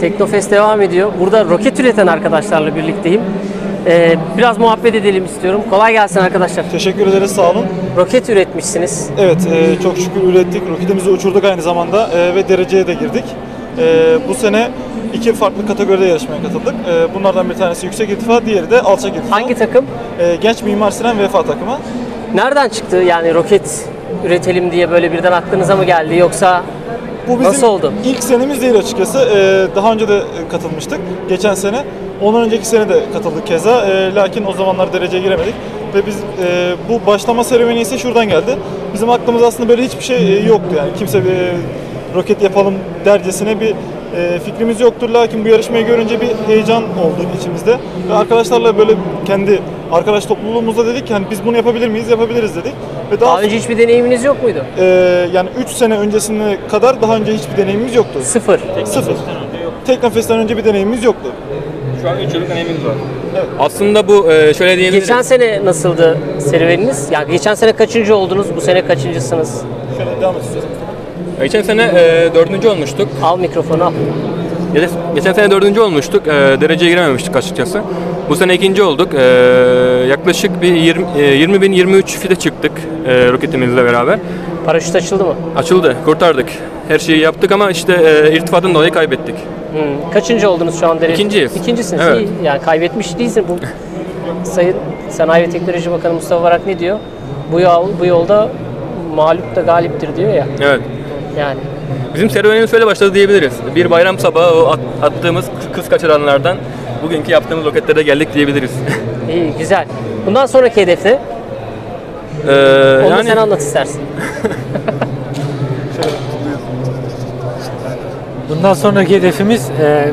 Teknofest devam ediyor. Burada roket üreten arkadaşlarla birlikteyim. Ee, biraz muhabbet edelim istiyorum. Kolay gelsin arkadaşlar. Teşekkür ederiz, sağ olun. Roket üretmişsiniz. Evet, e, çok şükür ürettik. Roketimizi uçurduk aynı zamanda e, ve dereceye de girdik. E, bu sene iki farklı kategoride yarışmaya katıldık. E, bunlardan bir tanesi yüksek irtifa, diğeri de alçak irtifa. Hangi takım? E, Genç Mimar Sinan Vefa takımı. Nereden çıktı yani roket üretelim diye böyle birden aklınıza mı geldi yoksa Bu bizim Nasıl oldu? ilk senemiz değil açıkçası. E, daha önce de e, katılmıştık, geçen sene. Ondan önceki sene de katıldık keza. E, lakin o zamanlar dereceye giremedik. Ve biz e, bu başlama serüveni ise şuradan geldi. Bizim aklımız aslında böyle hiçbir şey e, yoktu yani. Kimse bir e, roket yapalım dercesine bir e, fikrimiz yoktur. Lakin bu yarışmayı görünce bir heyecan oldu içimizde. Ve arkadaşlarla böyle kendi arkadaş topluluğumuzda dedik ki hani biz bunu yapabilir miyiz? Yapabiliriz dedik. Ve daha, daha önce hiçbir deneyiminiz yok muydu? e, yani 3 sene öncesine kadar daha önce hiçbir deneyimimiz yoktu. Sıfır. Sıfır. Teknofest'ten önce bir deneyimimiz yoktu. Şu an 3 yıllık deneyimimiz var. Aslında bu e, şöyle diyebiliriz. Geçen sene nasıldı serüveniniz? Ya geçen sene kaçıncı oldunuz? Bu sene kaçıncısınız? Şöyle devam istiyorsan. Geçen sene e, dördüncü olmuştuk. Al mikrofonu al. Geçen, geçen sene dördüncü olmuştuk. E, dereceye girememiştik açıkçası. Bu sene ikinci olduk. E, yaklaşık bir 20, e, 20 bin 23 fite çıktık e, roketimizle beraber. Paraşüt açıldı mı? Açıldı, kurtardık. Her şeyi yaptık ama işte e, irtifatın dolayı kaybettik. Hmm. Kaçıncı oldunuz şu an derece? İkinciyiz. İkincisiniz. Evet. İyi. Yani kaybetmiş değilsin. Bu Sayın Sanayi ve Teknoloji Bakanı Mustafa Varak ne diyor? Bu yol, bu yolda mağlup da galiptir diyor ya. Evet. Yani Bizim serüvenimiz şöyle başladı diyebiliriz. Bir bayram sabahı o at- attığımız kız kaçıranlardan bugünkü yaptığımız roketlere geldik diyebiliriz. iyi, güzel. Bundan sonraki hedef ne? E, Onu yani sen anlat istersin. Bundan sonraki hedefimiz e,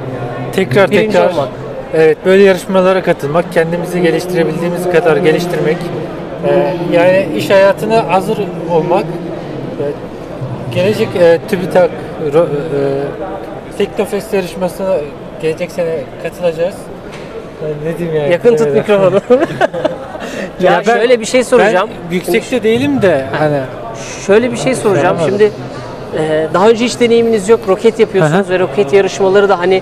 tekrar Birinci tekrar olmak. evet böyle yarışmalara katılmak, kendimizi geliştirebildiğimiz kadar geliştirmek, e, yani iş hayatına hazır olmak. E, gelecek e, TÜBİTAK ro- e, Teknofest yarışmasına gelecek sene katılacağız. E, ne diyeyim yani? Yakın tut Evet. mikrofonu. ya, Ya ben- şöyle bir şey soracağım. Ben yüksekte değilim de hani Şöyle bir şey soracağım. Soramadım. Şimdi e, daha önce hiç deneyiminiz yok. Roket yapıyorsunuz ve roket yarışmaları da hani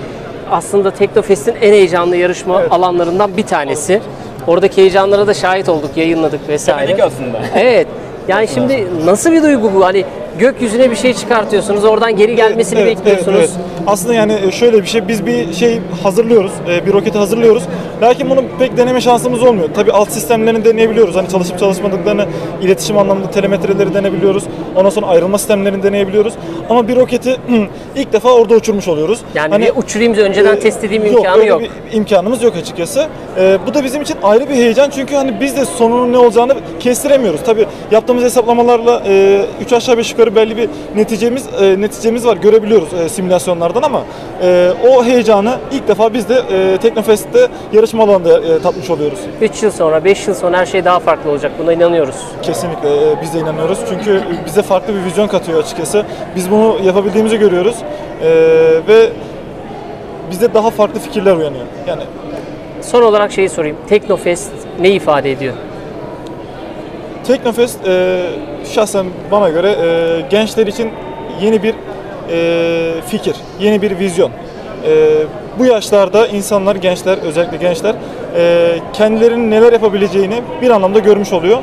aslında Teknofest'in en heyecanlı yarışma alanlarından bir tanesi. Oradaki heyecanlara da şahit olduk, yayınladık vesaire. Aslında. Evet. Yani şimdi nasıl bir duygu bu? Hani gökyüzüne bir şey çıkartıyorsunuz, oradan geri gelmesini Evet, bekliyorsunuz. evet, evet. Aslında yani şöyle bir şey, biz bir şey hazırlıyoruz, e, bir roketi hazırlıyoruz. Lakin bunu pek deneme şansımız olmuyor. Tabii alt sistemlerini deneyebiliyoruz. Hani çalışıp çalışmadıklarını, iletişim anlamında telemetreleri deneyebiliyoruz. Ondan sonra ayrılma sistemlerini deneyebiliyoruz. Ama bir roketi ilk defa orada uçurmuş oluyoruz. Yani Hani- bir uçurayım önceden Ee, test edeyim yok, imkanı öyle yok. bir imkanımız yok açıkçası. Ee, bu da bizim için ayrı bir heyecan çünkü hani biz de sonunun ne olacağını kestiremiyoruz. Tabii yaptığımız hesaplamalarla 3 aşağı 5 yukarı belli bir neticemiz e, neticemiz var görebiliyoruz e, simülasyonlardan ama e, o heyecanı ilk defa biz de e, Teknofest'te yarışma alanında e, tatmış oluyoruz. 3 yıl sonra, 5 yıl sonra her şey daha farklı olacak. Buna inanıyoruz. Kesinlikle e, biz de inanıyoruz çünkü bize farklı bir vizyon katıyor açıkçası. Biz bunu yapabildiğimizi görüyoruz E, ve bizde daha farklı fikirler uyanıyor. Yani Son olarak şeyi sorayım. Teknofest ne ifade ediyor? Teknofest e, şahsen bana göre e, gençler için yeni bir e, fikir, yeni bir vizyon. E, bu yaşlarda insanlar, gençler, özellikle gençler e, kendilerinin neler yapabileceğini bir anlamda görmüş oluyor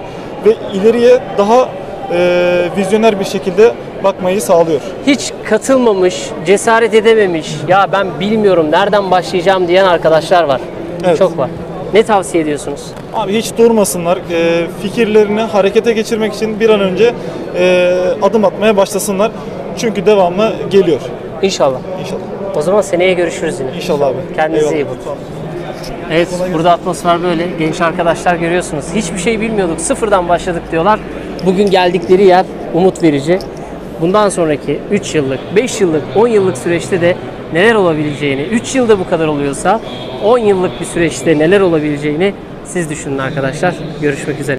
ve ileriye daha e, vizyoner bir şekilde bakmayı sağlıyor. Hiç katılmamış, cesaret edememiş, ya ben bilmiyorum nereden başlayacağım diyen arkadaşlar var. Evet. Çok var. Ne tavsiye ediyorsunuz? Abi hiç durmasınlar, e, fikirlerini harekete geçirmek için bir an önce e, adım atmaya başlasınlar. Çünkü devamı geliyor. İnşallah. İnşallah. O zaman seneye görüşürüz yine. İnşallah abi. Kendinize iyi Eyvallah. bakın. Evet, burada atmosfer böyle. Genç arkadaşlar görüyorsunuz. Hiçbir şey bilmiyorduk. Sıfırdan başladık diyorlar. Bugün geldikleri yer umut verici. Bundan sonraki 3 yıllık, 5 yıllık, 10 yıllık süreçte de neler olabileceğini, 3 yılda bu kadar oluyorsa 10 yıllık bir süreçte neler olabileceğini siz düşünün arkadaşlar. Görüşmek üzere.